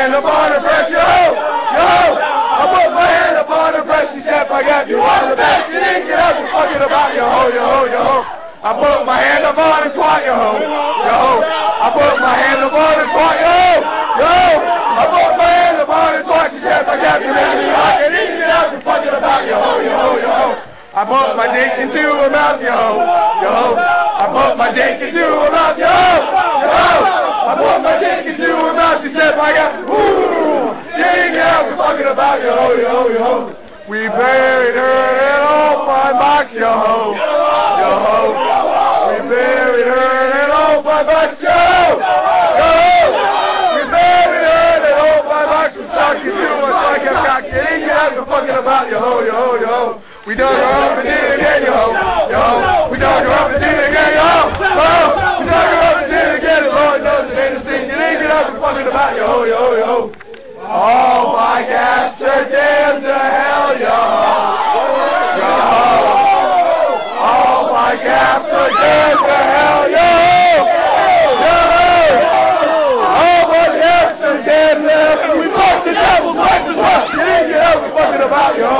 hand up on the breast, yo, yo. I put my hand up on the. She said, my gap, you are the best. Get in, get out, get fucking about, yo, yo, yo. I put my hand up on the twat, yo, yo. I put my hand up on the twat, yo, yo. I put my hand up on the twat. She said, my gap, you make me rock. Get out, get fucking about, yo, yo, yo. I put my dick into her mouth, yo, yo. I put my dick into her mouth, yo, yo. I put my dick into her mouth. She said, my God, ooh, get in out, we're fucking about, yo, yo, yo. We buried her in my box, yo, yo. We buried her in old my box, yo, yo. We buried her in old my box. We suck you to us like a cock. Get in, get out, we're fucking about, yo, yo, yo. We done her up and did it again, yo, yo. We done her up and did it again, yo, yo. We done her up and did it again, and Lord knows it ain't a sin. Get in, get out, we're fucking about, yo, yo, yo. Oh my God, sir, damn to hell, yo. Yo. Oh my God, sir, damn to hell, yo. Yo. Oh my God, sir, damn to hell. We fuck the devil's wife as well. Get in, get out, we're fucking about, yo,